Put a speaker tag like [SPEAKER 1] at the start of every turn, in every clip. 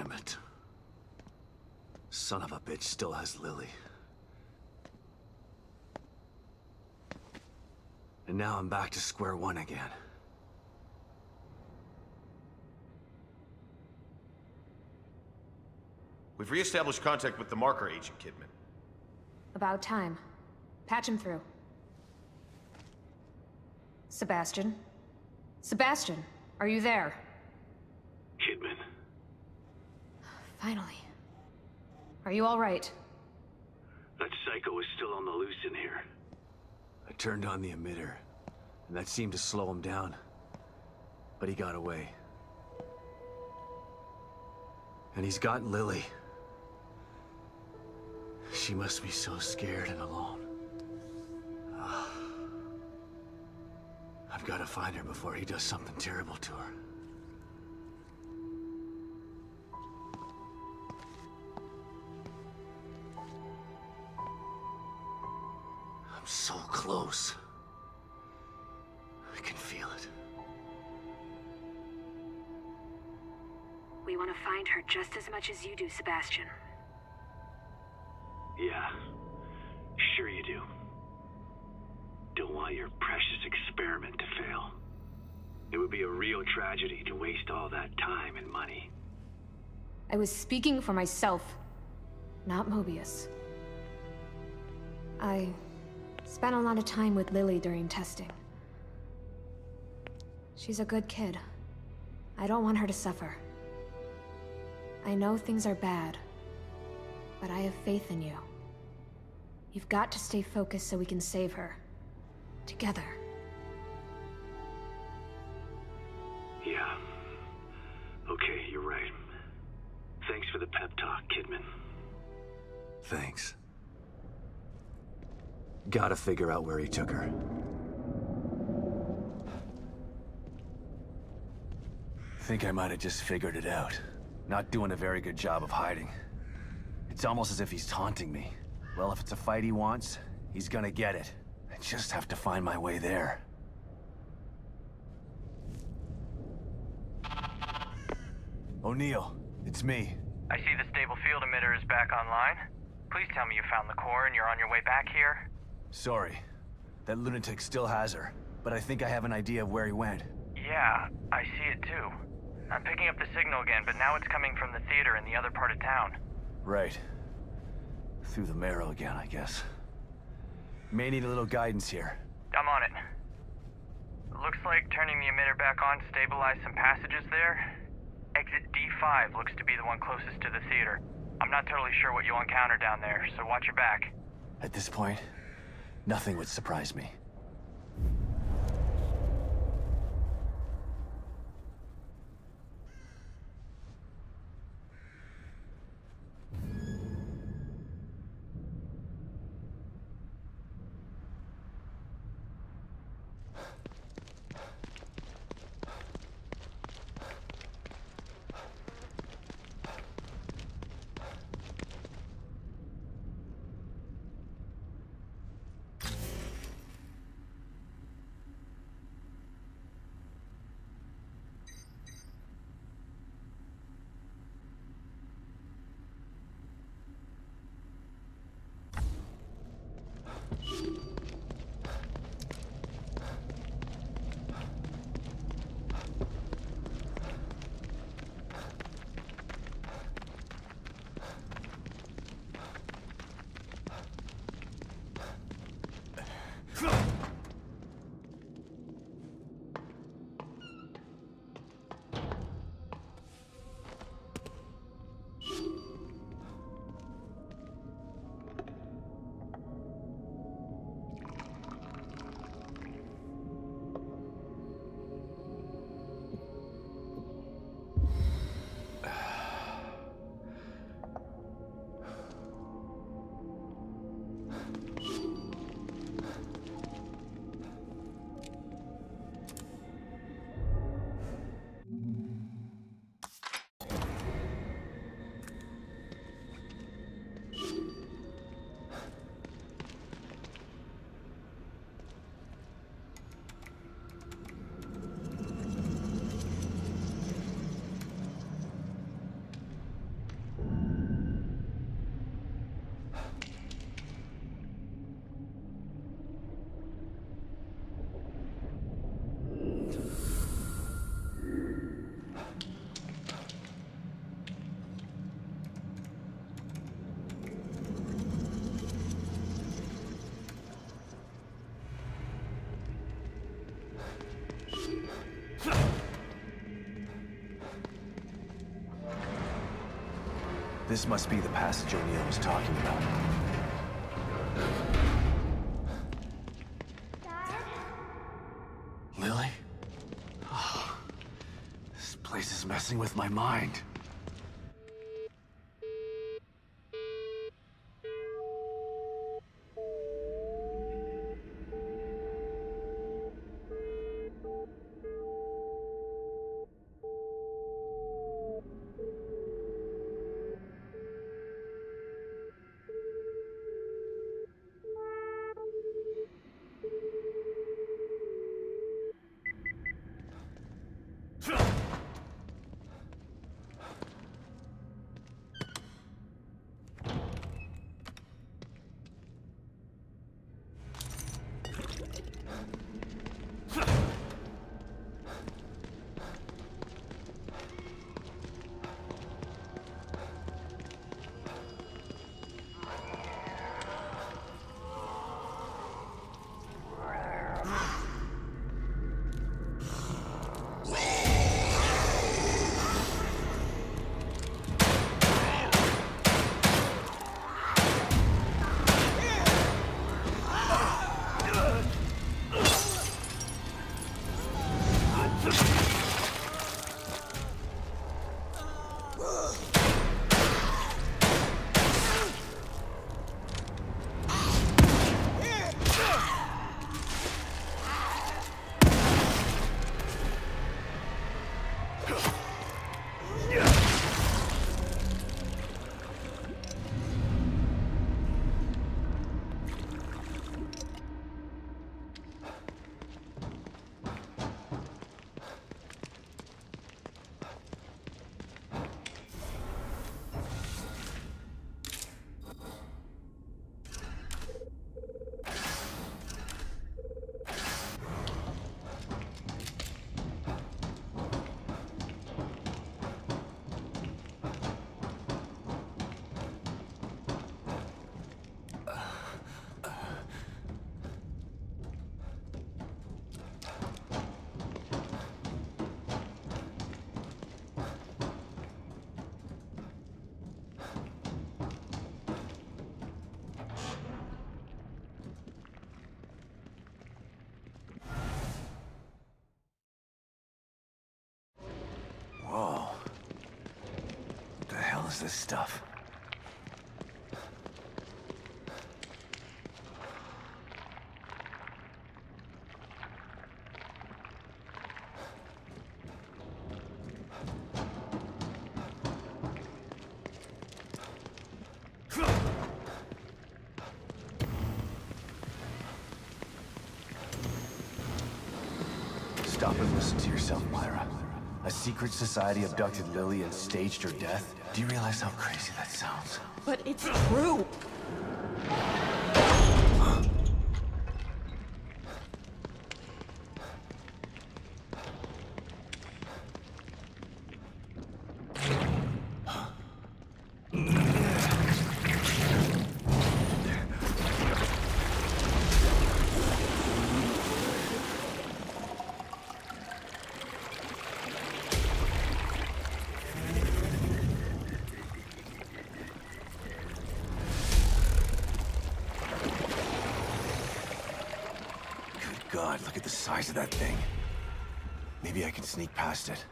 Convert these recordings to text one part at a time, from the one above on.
[SPEAKER 1] Damn it. Son of a bitch still has Lily. And now I'm back to square one again.
[SPEAKER 2] We've re-established contact with the marker agent, Kidman.
[SPEAKER 3] About time. Patch him through. Sebastian? Sebastian, are you there?
[SPEAKER 1] Kidman.
[SPEAKER 3] Finally. Are you alright?
[SPEAKER 1] That psycho is still on the loose in here. I turned on the emitter, and that seemed to slow him down. But he got away. And he's got Lily. She must be so scared and alone. Ah. I've got to find her before he does something terrible to her. Close. I can feel it.
[SPEAKER 3] We want to find her just as much as you do, Sebastian.
[SPEAKER 1] Yeah, sure you do. Don't want your precious experiment to fail. It would be a real tragedy to waste all that time and money.
[SPEAKER 3] I was speaking for myself, not Mobius. I spent a lot of time with Lily during testing. She's a good kid. I don't want her to suffer. I know things are bad, but I have faith in you. You've got to stay focused so we can save her. Together.
[SPEAKER 1] Yeah. Okay, you're right. Thanks for the pep talk, Kidman. Thanks. Gotta figure out where he took her. Think I might have just figured it out. Not doing a very good job of hiding. It's almost as if he's taunting me. Well, if it's a fight he wants, he's gonna get it. I just have to find my way there. O'Neill, it's me.
[SPEAKER 4] I see the stable field emitter is back online. Please tell me you found the core and you're on your way back here.
[SPEAKER 1] Sorry. That lunatic still has her, but I think I have an idea of where he went.
[SPEAKER 4] Yeah, I see it too. I'm picking up the signal again, but now it's coming from the theater in the other part of town.
[SPEAKER 1] Right. Through the marrow again, I guess. May need a little guidance here.
[SPEAKER 4] I'm on it. Looks like turning the emitter back on stabilized some passages there. Exit D5 looks to be the one closest to the theater. I'm not totally sure what you'll encounter down there, so watch your back.
[SPEAKER 1] At this point, nothing would surprise me. This must be the passage O'Neill was talking about. Lily? Oh, this place is messing with my mind. This stuff? Stop and listen to yourself, Myra. A secret society abducted Lily and staged her death? Do you realize how crazy that sounds?
[SPEAKER 5] But it's true.
[SPEAKER 1] At the size of that thing. Maybe I can sneak past it.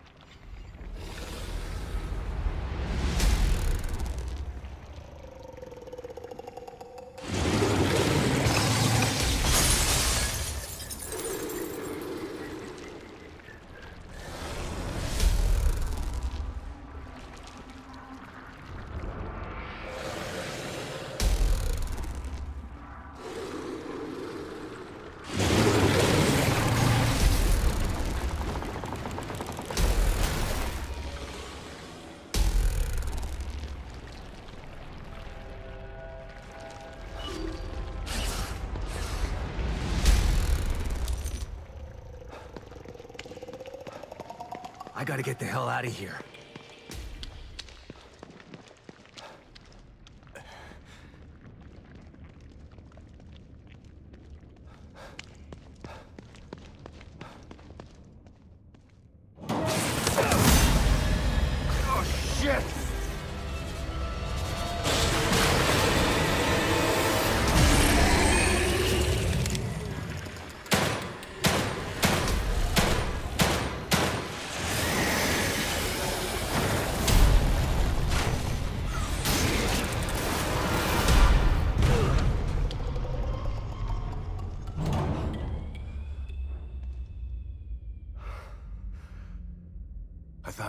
[SPEAKER 1] Gotta get the hell out of here.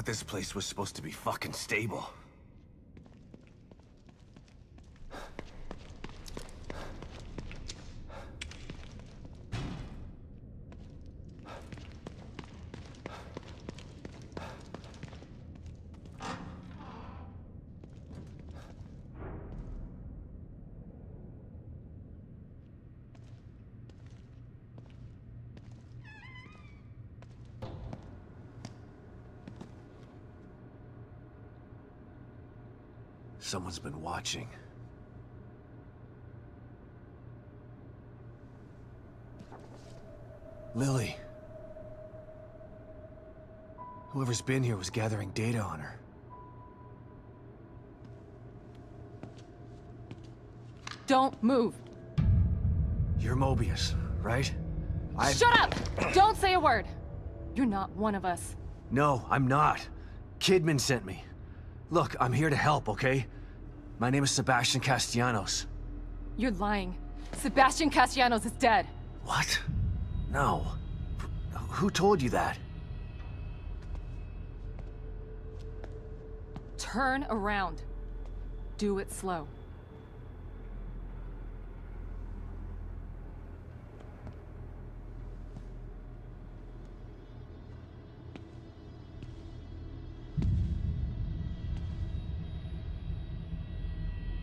[SPEAKER 1] This place was supposed to be fucking stable. Someone's been watching. Lily. Whoever's been here was gathering data on her.
[SPEAKER 5] Don't move.
[SPEAKER 1] You're Mobius, right? I-
[SPEAKER 5] Shut up! Don't say a word. You're not one of us.
[SPEAKER 1] No, I'm not. Kidman sent me. Look, I'm here to help, okay? My name is Sebastian Castellanos.
[SPEAKER 5] You're lying. Sebastian Castellanos is dead.
[SPEAKER 1] What? No. Who told you that?
[SPEAKER 5] Turn around. Do it slow.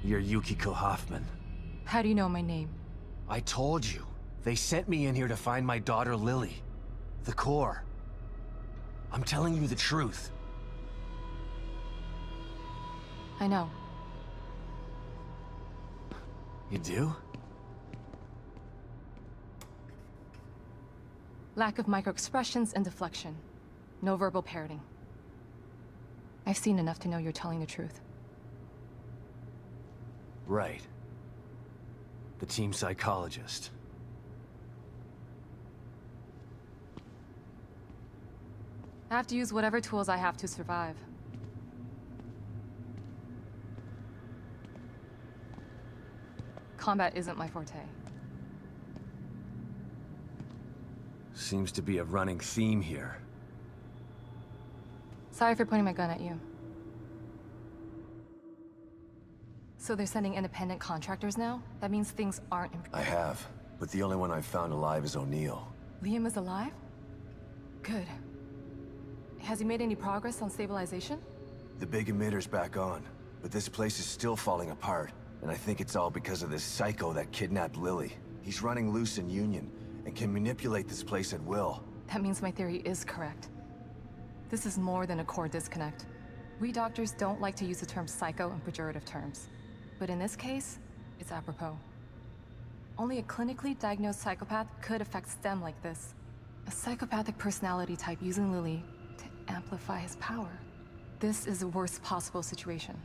[SPEAKER 1] You're Yukiko Hoffman.
[SPEAKER 5] How do you know my name?
[SPEAKER 1] I told you. They sent me in here to find my daughter Lily. The core. I'm telling you the truth.
[SPEAKER 5] I know.
[SPEAKER 1] You do?
[SPEAKER 5] Lack of microexpressions and deflection. No verbal parroting. I've seen enough to know you're telling the truth.
[SPEAKER 1] Right. The team psychologist.
[SPEAKER 5] I have to use whatever tools I have to survive. Combat isn't my forte.
[SPEAKER 1] Seems to be a running theme here.
[SPEAKER 5] Sorry for pointing my gun at you. So they're sending independent contractors now? That means things aren't
[SPEAKER 1] I have, but the only one I've found alive is O'Neill.
[SPEAKER 5] Liam is alive? Good. Has he made any progress on stabilization?
[SPEAKER 1] The big emitter's back on, but this place is still falling apart. And I think it's all because of this psycho that kidnapped Lily. He's running loose in Union, and can manipulate this place at will.
[SPEAKER 5] That means my theory is correct. This is more than a core disconnect. We doctors don't like to use the term psycho in pejorative terms. But in this case, it's apropos. Only a clinically diagnosed psychopath could affect STEM like this. A psychopathic personality type using Lily to amplify his power. This is the worst possible situation.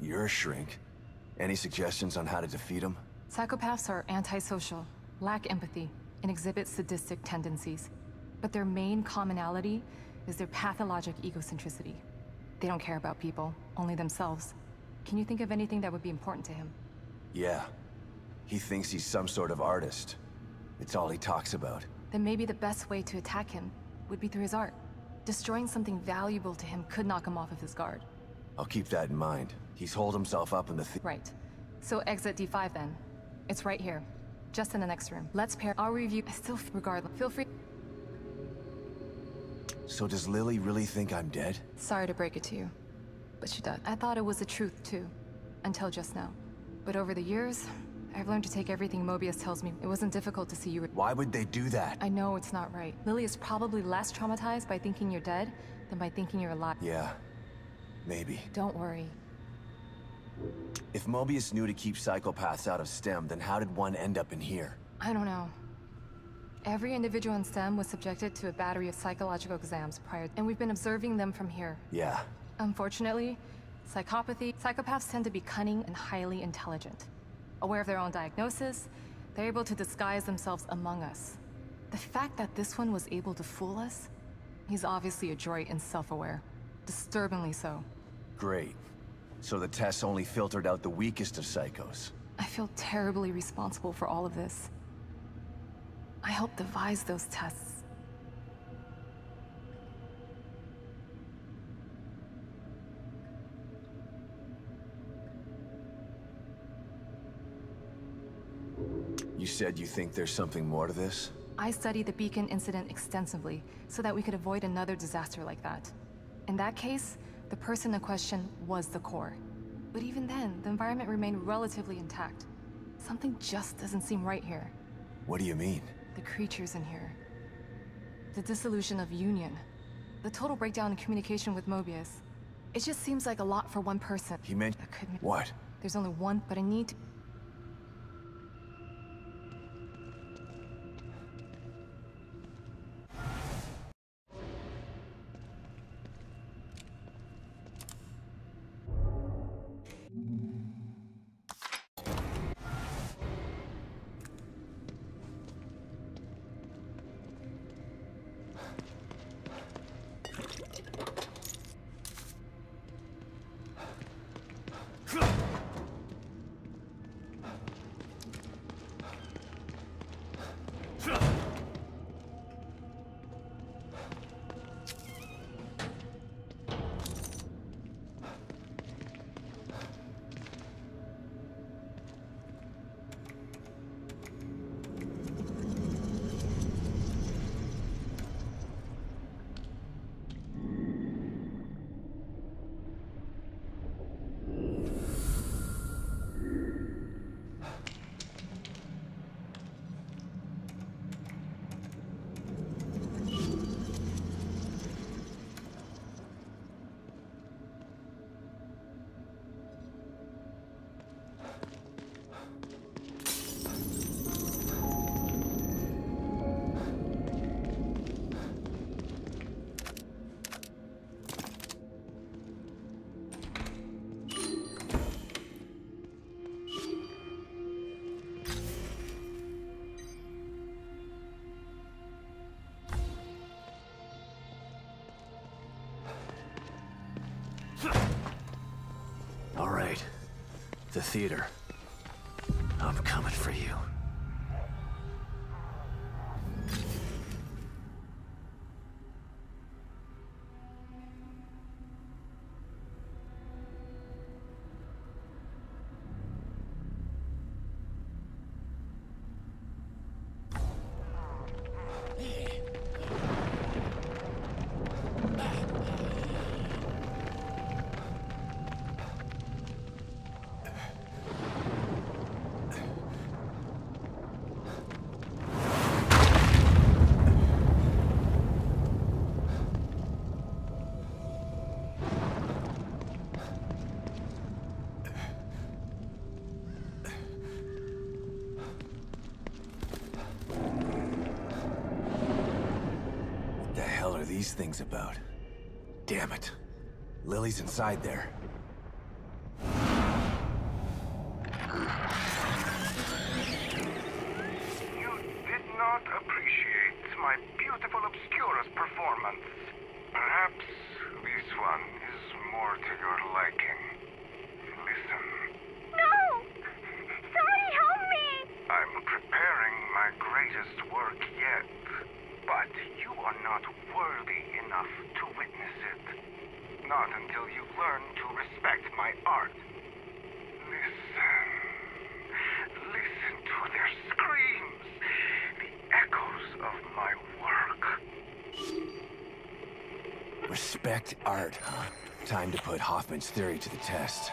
[SPEAKER 1] You're a shrink. Any suggestions on how to defeat him?
[SPEAKER 5] Psychopaths are antisocial, lack empathy, and exhibit sadistic tendencies. But their main commonality is their pathologic egocentricity. They don't care about people, only themselves. Can you think of anything that would be important to him?
[SPEAKER 1] Yeah. He thinks he's some sort of artist. It's all he talks about.
[SPEAKER 5] Then maybe the best way to attack him would be through his art. Destroying something valuable to him could knock him off of his guard.
[SPEAKER 1] I'll keep that in mind. He's holed himself up in the th-
[SPEAKER 5] Right. So exit D5 then. It's right here. Just in the next room. Let's pair. I'll review. I still, regardless. Feel free.
[SPEAKER 1] So does Lily really think I'm dead?
[SPEAKER 5] Sorry to break it to you, but she does. I thought it was the truth too, until just now. But over the years, I've learned to take everything Mobius tells me. It wasn't difficult to see you.
[SPEAKER 1] Why would they do that?
[SPEAKER 5] I know it's not right. Lily is probably less traumatized by thinking you're dead than by thinking you're alive.
[SPEAKER 1] Yeah. Maybe.
[SPEAKER 5] Don't worry.
[SPEAKER 1] If Mobius knew to keep psychopaths out of STEM, then how did one end up in here?
[SPEAKER 5] I don't know. Every individual in STEM was subjected to a battery of psychological exams prior, and we've been observing them from here.
[SPEAKER 1] Yeah.
[SPEAKER 5] Unfortunately, psychopathy, psychopaths tend to be cunning and highly intelligent. Aware of their own diagnosis, they're able to disguise themselves among us. The fact that this one was able to fool us, he's obviously adroit and self-aware. Disturbingly so.
[SPEAKER 1] Great. So the tests only filtered out the weakest of psychos.
[SPEAKER 5] I feel terribly responsible for all of this. I helped devise those tests.
[SPEAKER 1] Said you think there's something more to this?
[SPEAKER 5] I studied the Beacon incident extensively so that we could avoid another disaster like that. In that case, the person in question was the core. But even then, the environment remained relatively intact. Something just doesn't seem right here.
[SPEAKER 1] What do you mean?
[SPEAKER 5] The creatures in here. The dissolution of Union. The total breakdown in communication with Mobius. It just seems like a lot for one person.
[SPEAKER 1] He meant...
[SPEAKER 5] That could mean-
[SPEAKER 1] What?
[SPEAKER 5] There's only one, but I need to...
[SPEAKER 1] theater. I'm coming for you. Are these things about? Damn it. Lily's inside there.
[SPEAKER 6] You did not appreciate my beautiful Obscurus performance. Perhaps this one is more to your liking. Listen,
[SPEAKER 7] No! Somebody help me!
[SPEAKER 6] I'm preparing my greatest work yet, but you are not worthy enough to witness it. Not until you learn to respect my art. Listen. Listen to their screams. The echoes of my work.
[SPEAKER 1] Respect art, huh? Time to put Hoffman's theory to the test.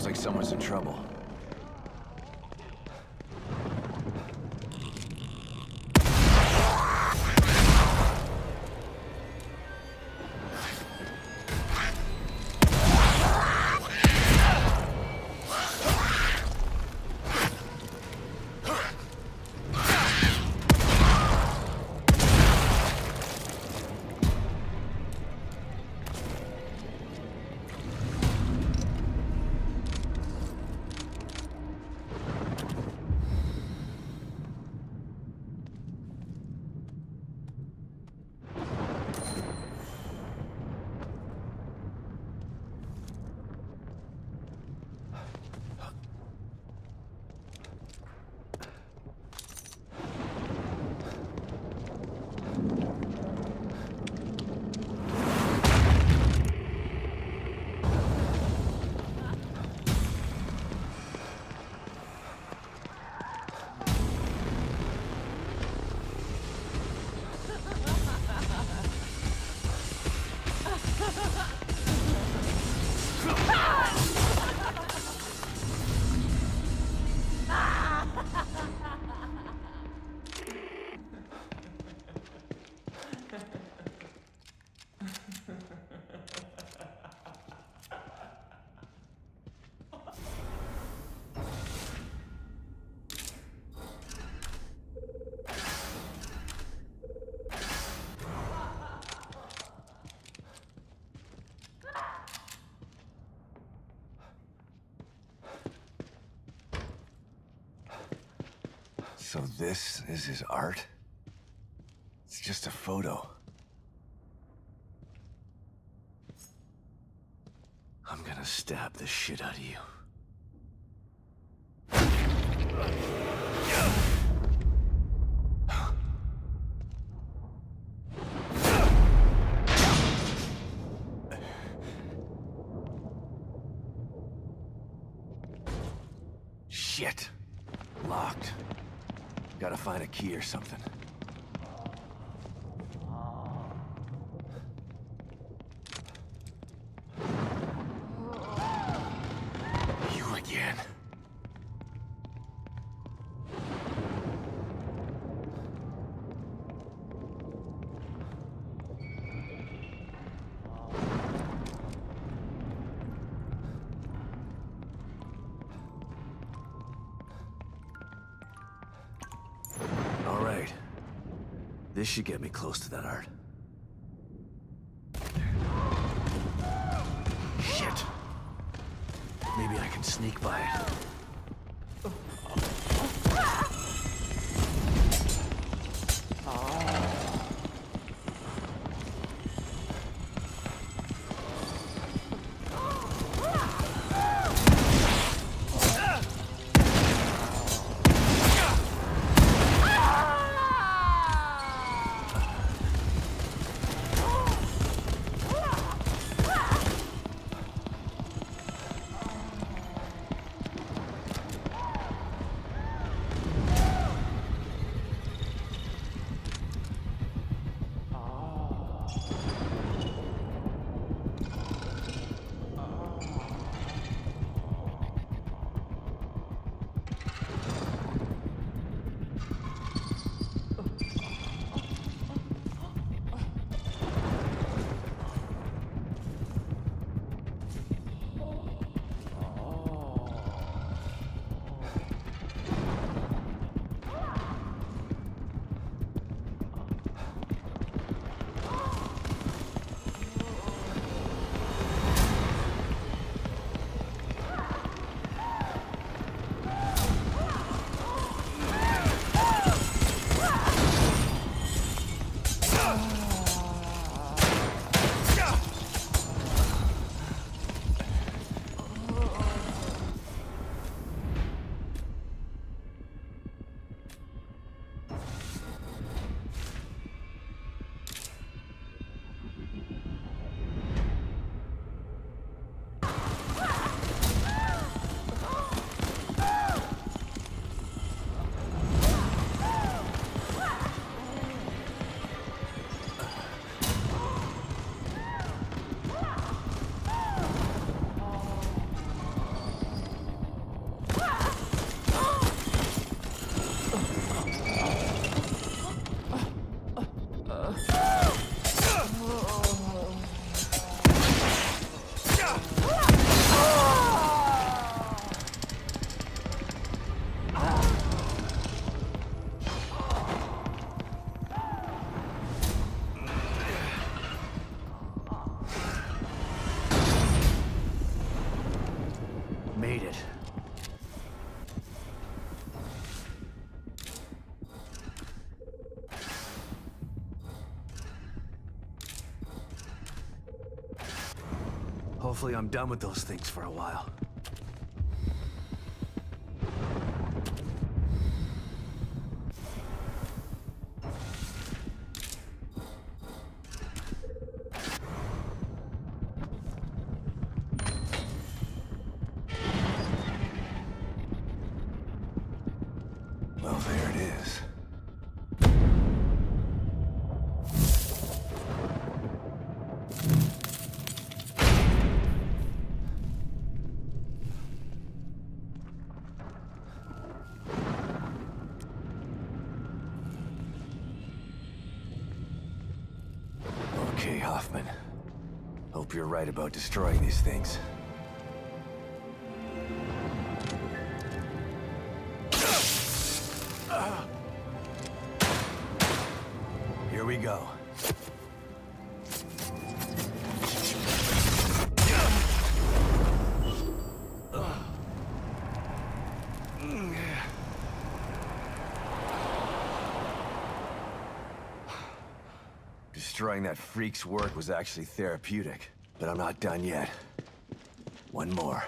[SPEAKER 1] Sounds like someone's in trouble. So this is his art? It's just a photo. I'm gonna stab the shit out of you. Find a key or something. Should get me close to that art. Shit. Maybe I can sneak by it. Hopefully I'm done with those things for a while. Hoffman. Hope you're right about destroying these things. Freak's work was actually therapeutic, but I'm not done yet. One more.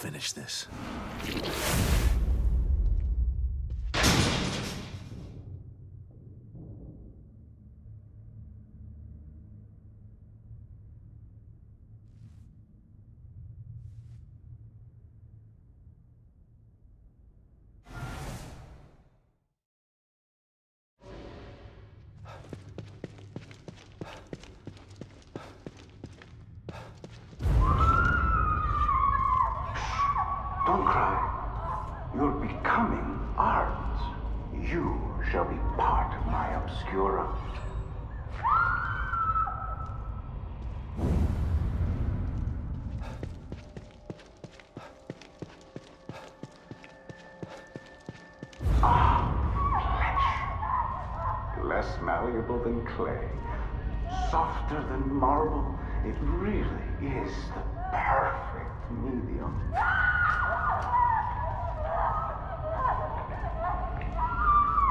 [SPEAKER 1] Finish this.
[SPEAKER 6] Don't cry. You're becoming art. You shall be part of my obscura. Ah, flesh. Less malleable than clay. Softer than marble. It really is the perfect medium.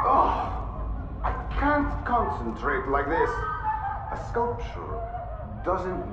[SPEAKER 6] Oh, I can't concentrate like this. A sculpture doesn't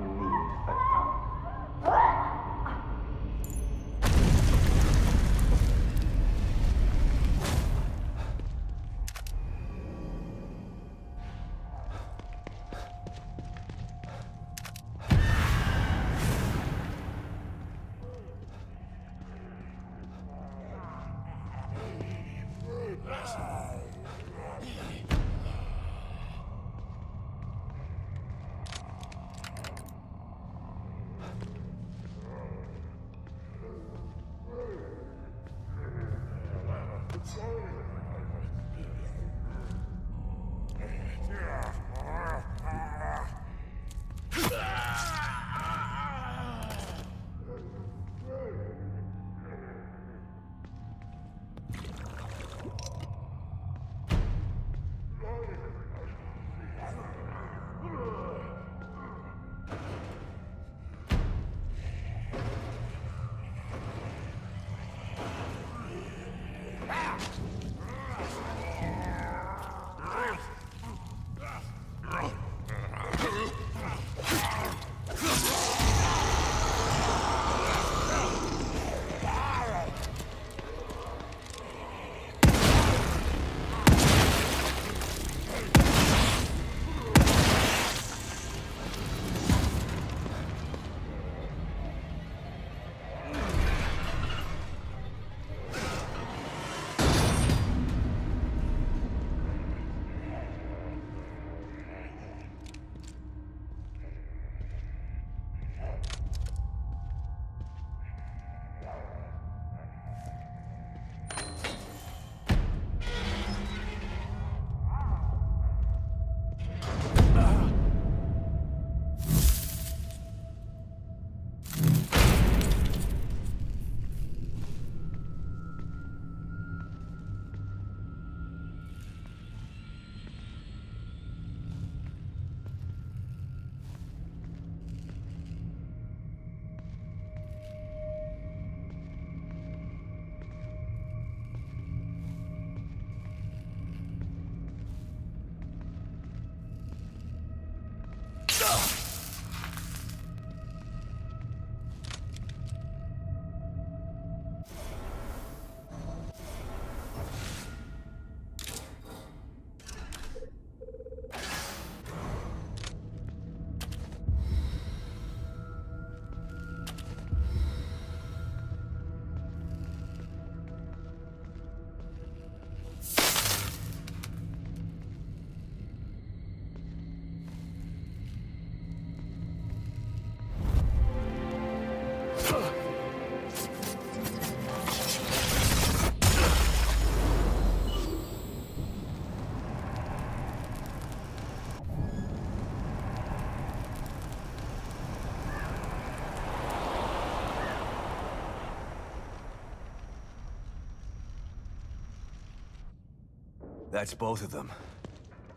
[SPEAKER 1] That's both of them.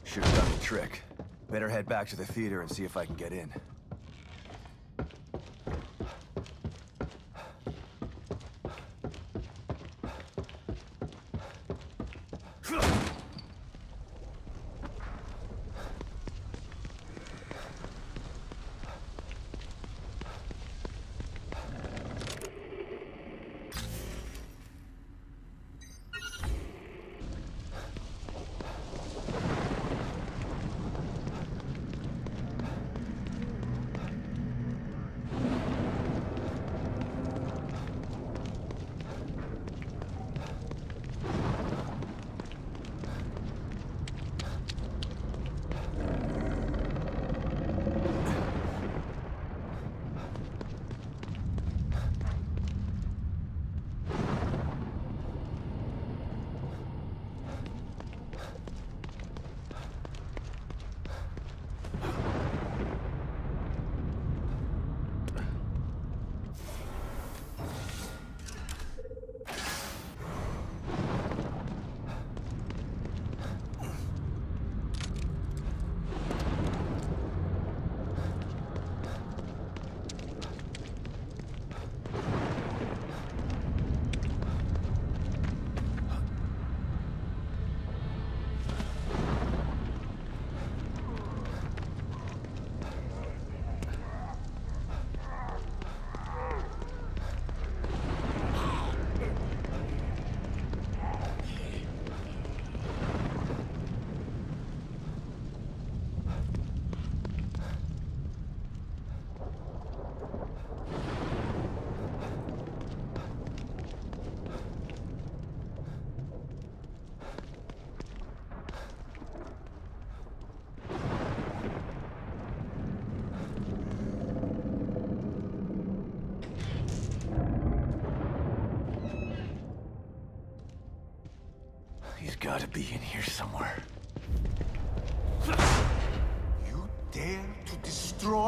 [SPEAKER 1] Should have done the trick. Better head back to the theater and see if I can get in.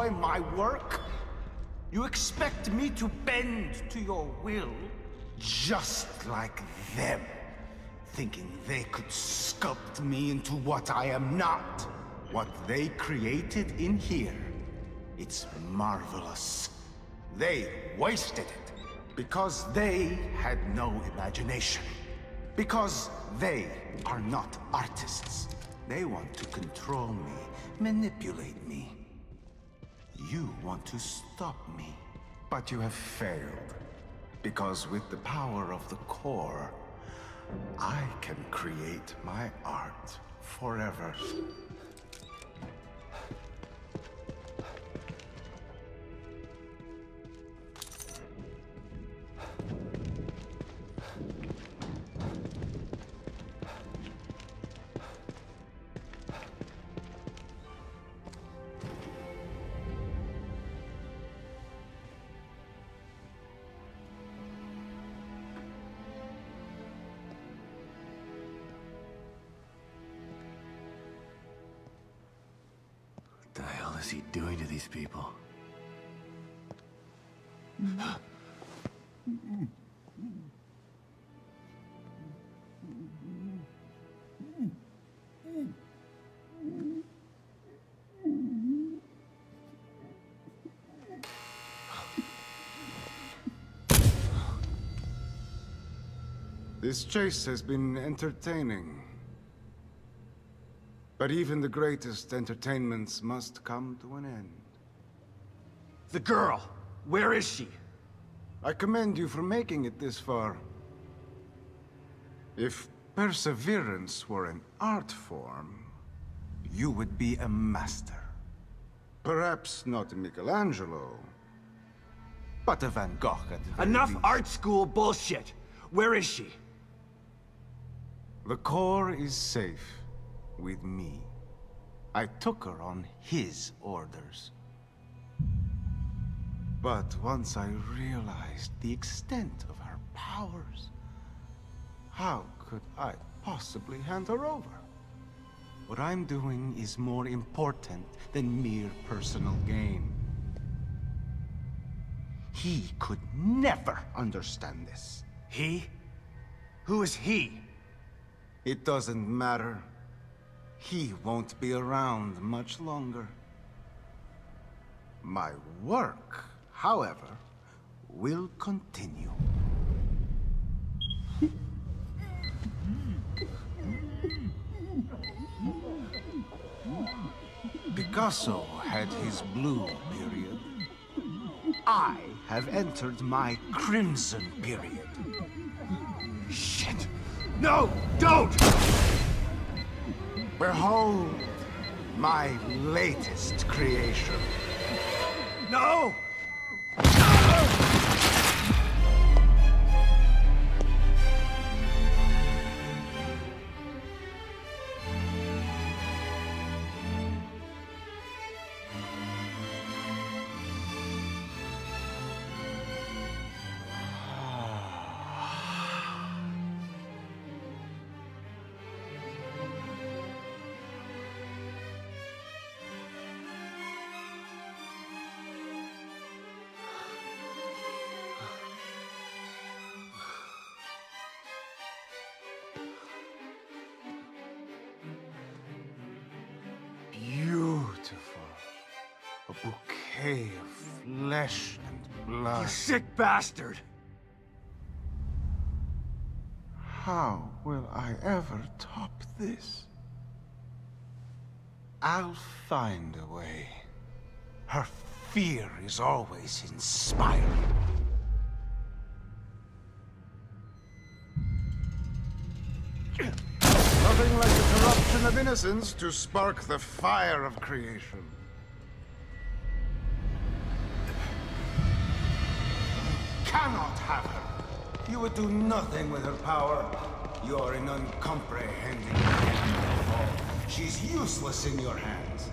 [SPEAKER 6] Destroy my work? You expect me to bend to your will? Just like them. Thinking they could sculpt me into what I am not. What they created in here. It's marvelous. They wasted it. Because they had no imagination. Because they are not artists. They want to control me, manipulate me. You want to stop me. But you have failed. Because with the power of the core, I can create my art forever. This chase has been entertaining. But even the greatest entertainments must come to an end.
[SPEAKER 1] The girl! Where is she?
[SPEAKER 6] I commend you for making it this far. If perseverance were an art form, you would be a master. Perhaps not a Michelangelo, but a Van Gogh at the
[SPEAKER 1] Enough
[SPEAKER 6] least.
[SPEAKER 1] art school bullshit! Where is she?
[SPEAKER 6] The core is safe with me. I took her on his orders. But once I realized the extent of her powers, how could I possibly hand her over? What I'm doing is more important than mere personal gain. He could never understand this.
[SPEAKER 1] He? Who is he?
[SPEAKER 6] It doesn't matter. He won't be around much longer. My work, however, will continue. Picasso had his blue period. I have entered my crimson period.
[SPEAKER 1] Shit! No! Don't!
[SPEAKER 6] Behold my latest creation.
[SPEAKER 1] No!
[SPEAKER 6] Beautiful.
[SPEAKER 1] Sick bastard!
[SPEAKER 6] How will I ever top this? I'll find a way. Her fear is always inspiring. Nothing like the corruption of innocence to spark the fire of creation. Cannot have her. You would do nothing with her power. You're an uncomprehending. She's useless in your hands.